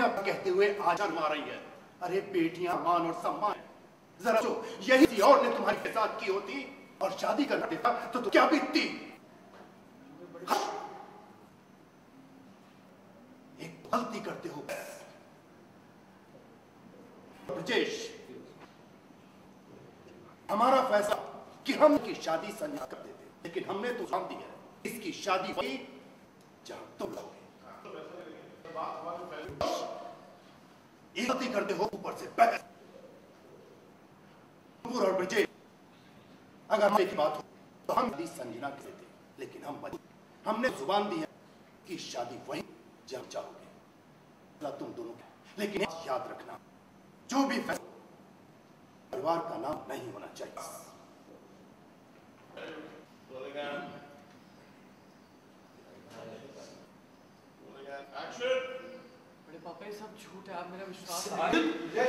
अब कहते हुए आज आ रही है। अरे बेटियाँ, मान और सम्मान। जरा जो यही और ने तुम्हारे साथ की होती और शादी करना देता तो तू क्या बीतती? हाँ। एक गलती करते हो। ब्रजेश, हमारा फैसला कि हम की शादी संजा कर देते लेकिन हमने तो शांति है। इसकी शादी हुई जहाँ तुम लोगे एक गलती करते हो ऊपर से और ब्रजेश अगर की बात हो तो हम संजना के थे लेकिन हम हमने ज़ुबान दी है कि शादी वही जब चाहोगे तुम दोनों के, लेकिन याद रखना, जो भी परिवार का नाम नहीं होना चाहिए बड़े पापा ये सब झूठ है आप मेरा विश्वास करिए।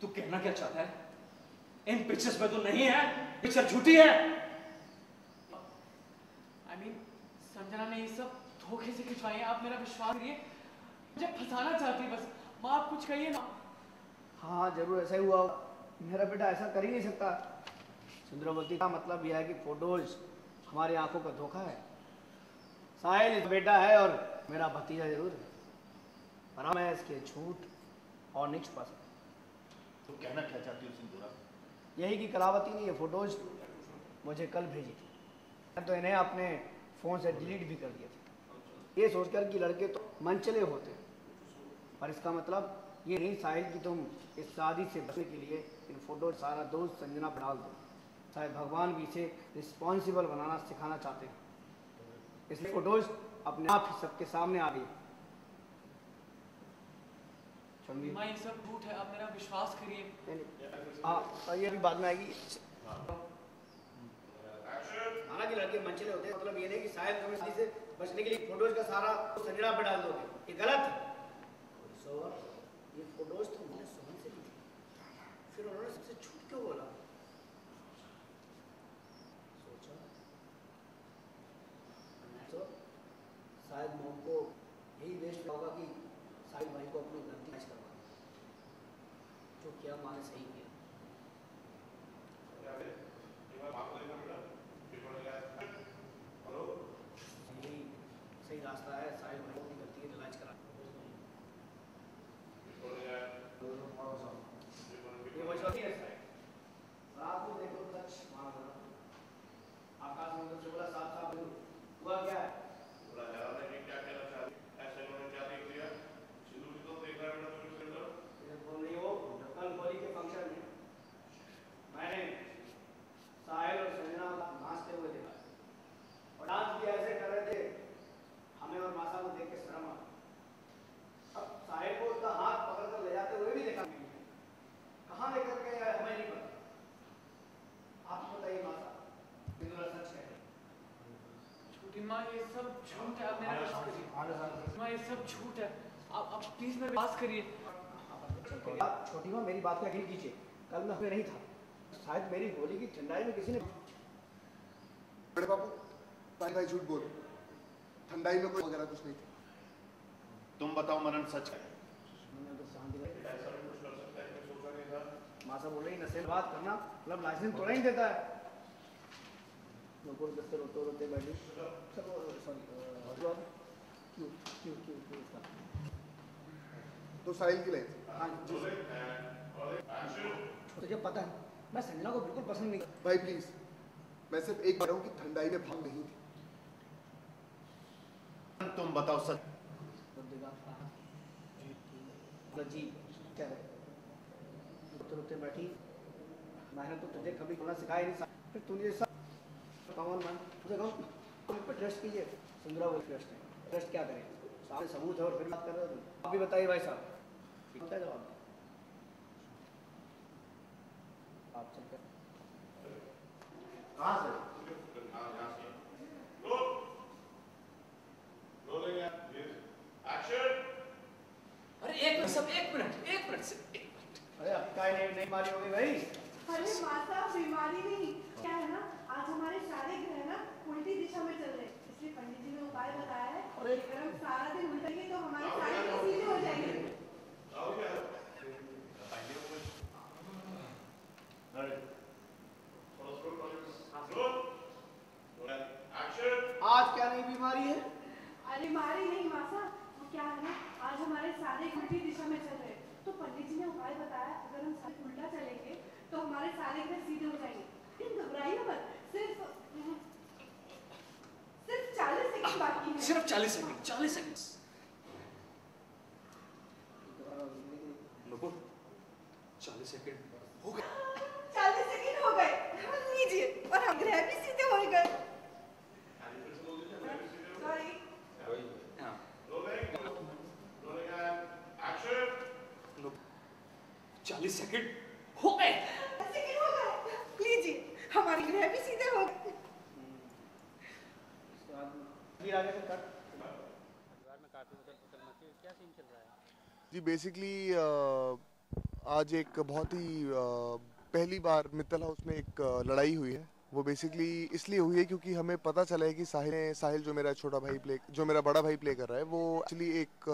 तू कहना क्या चाहता है? इन पिक्चर्स में तो नहीं है। पिक्चर झूठी है। आई मीन संजना ने ये सब धोखे से खिंचवाई है आप मेरा विश्वास करिए। मुझे फंसाना चाहती है बस। माँ आप कुछ कहिए ना। हाँ ज़रूर ऐसा ही हुआ। मेरा बेटा ऐसा कर ही नहीं सकता। सुंदरवती का मतलब यह है कि फ़ोटोज़ हमारी आँखों का धोखा है। साहिल बेटा है और मेरा भतीजा ज़रूर है। पर मैं इसके झूठ और नहीं छुपा सकता तो कहना क्या चाहती हो सिंधुरा यही कि कलावती ने ये फ़ोटोज़ मुझे कल भेजी थी। मैं तो इन्हें अपने फ़ोन से डिलीट भी कर दिया थे। ये सोचकर कि लड़के तो मनचले होते हैं। पर इसका मतलब ये नहीं साहिल कि तुम इस शादी से बचने के लिए इन फ़ोटो सारा दोस्त संजना डाल दो। शायद भगवान भी इसे रिस्पॉन्सिबल बनाना सिखाना चाहते हैं। इसलिए फ़ोटोज़ अपने आप ही सबके सामने आ गई। माँ ये सब झूठ है आप मेरा विश्वास करिए। हाँ और ये भी बाद में आएगी। हालाँकि लड़के मंचले होते हैं मतलब ये नहीं कि शायद तुम इसी से बचने के लिए फ़ोटोज़ का सारा संजना पे डाल दोगे। ये गलत है सोहर, ये फ़ोटोज़ तो मैंने सोहन से ली थी फिर उन्होंने सबसे झूठ क्यों बोला सोचा तो शायद मोम को यही वेस्ट होगा कि साहिल भाई को अपनी गलती मैच करवा दी। जो किया माँ ने सही किया। यही सही रास्ता है साहिल भाई को अपनी गलती का इलाज करा ये वजह है साहिल रात को देखो सच मार रहा आकाश में से बोला साफ़ साफ़ बोलो हुआ क्या है इधर बोल रही हो कल होली के फ़ंक्शन में मैंने साहिल और संजना नाचते हुए देखा और डांस भी ऐसे कर रहे थे हमें और मासा को देख के शर्म आ गई। अब साहिल को उसका हाथ पकड़ कर ले जाते हुए भी देखा मैंने कहाँ लेकर गए हैं, हमें नहीं पता आप बताइए मासा बिल्कुल सच है झूठी माँ ये सब झूठ है आप मेरा करिए। माँ ये सब झूठ है। आप आप प्लीज़ मेरा करिए। छोटी माँ मेरी बात को यकीन कीजिए। कल मैं नहीं था। शायद मेरी होली की ठंडाई में किसी ने बड़े बाबू भाई भाई झूठ बोल। ठंडाई में कोई वगैरह कुछ नहीं था। तुम बताओ मनन सच है? मैंने तो मासा बोल रही नशे बात करना। मतलब लाइसेंस थोड़ा ही देता है। रोते रोते बैठी तो साहिल की हाँ जी। तुझे पता है? मैं संजना को बिल्कुल पसंद नहीं भाई प्लीज़ मैं सिर्फ़ एक बार हूँ कि ठंडाई में भाग नहीं थी। तुम बताओ सच। है। रोते रोते बैठी मैंने तो तुझे कभी बोलना सिखाया नहीं फिर तूने ये सब कमल मैम तुझे कहूँ तुम पर ट्रस्ट कीजिए सुंदरा वो ट्रस्ट है। ट्रस्ट क्या करें? सामने सबूत है और फिर बात कर रहे हो तुम आप भी बताइए भाई साहब। क्या जवाब। आप चल कर। कहाँ से? अरे एक सब एक मिनट एक मिनट से एक मिनट। अरे अब नहीं नहीं मारी होगी भाई। अरे माता बीमारी नहीं। क्या है ना? आज हमारे सारे ग्रह ना उल्टी दिशा में चल रहे हैं। इसलिए पंडित जी ने उपाय बताया है कि अगर हम सारा दिन उल्टेंगे तो हमारे सारे ग्रह सीधे हो जाएँगे। आज क्या नई बीमारी है? अरे मारी नहीं मासा वो क्या है ना आज हमारे सारे उल्टी दिशा में चल रहे हैं। तो पंडित जी ने उपाय बताया अगर हम सारे उल्टा चलेंगे तो हमारे सारे ग्रह सीधे हो जाएँगे। घबराइए मत। सिर्फ़ सिर्फ़ चालीस सेकंड बाकी है। सिर्फ़ चालीस सेकंड चालीस सेकंड नुपुर चालीस सेकंड हो गए। चालीस सेकंड हो गए। लीजिए और हम ग्रह भी सीधे हो गए। सॉरी हाँ। चालीस सेकंड हो गए सेकंड हो गए लीजिए हमारे ग्रह भी सीधे हो गए जी बेसिकली आज एक बहुत ही uh, पहली बार मित्तल हाउस में एक uh, लड़ाई हुई है। वो बेसिकली इसलिए हुई है क्योंकि हमें पता चला है कि साहिल साहिल जो मेरा छोटा भाई प्ले जो मेरा बड़ा भाई प्ले कर रहा है वो एक्चुअली एक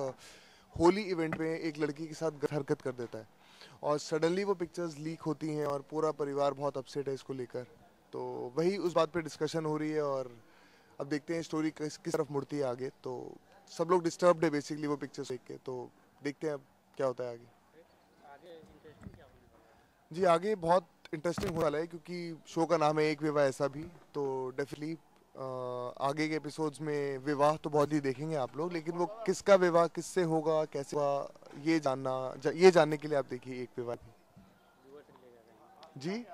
होली इवेंट में एक लड़की के साथ हरकत कर देता है। और सडनली वो पिक्चर्स लीक होती हैं और पूरा परिवार बहुत अपसेट है इसको लेकर। तो वही उस बात पे डिस्कशन हो रही है और अब देखते हैं स्टोरी किस किस तरफ़ मुड़ती है आगे। तो सब लोग डिस्टर्ब्ड है बेसिकली वो पिक्चर्स देख के। तो देखते हैं अब क्या होता है आगे। जी, आगे बहुत इंटरेस्टिंग होने वाला है क्योंकि शो का नाम है एक विवाह ऐसा भी। तो डेफिनेटली आगे के एपिसोड्स में विवाह तो बहुत ही देखेंगे आप लोग, लेकिन वो किसका विवाह, किससे होगा, कैसे होगा, ये जानना ये जानने के लिए आप देखिए एक विवाह जी?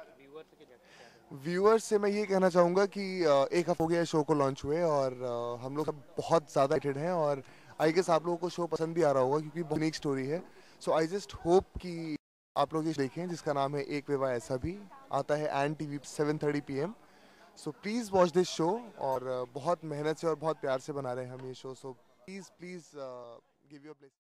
व्यूअर्स से मैं ये कहना चाहूँगा कि एक हफ़्ता हो गया शो को लॉन्च हुए और हम लोग सब बहुत ज़्यादा एक्साइटेड हैं और आई गेस आप लोगों को शो पसंद भी आ रहा होगा क्योंकि बहुत यूनिक स्टोरी है। सो आई जस्ट होप कि आप लोग ये देखें, जिसका नाम है एक विवाह ऐसा भी, आता है N T V seven thirty P M so please watch this show और बहुत मेहनत से और बहुत प्यार से बना रहे हैं हम ये show so please please give you a place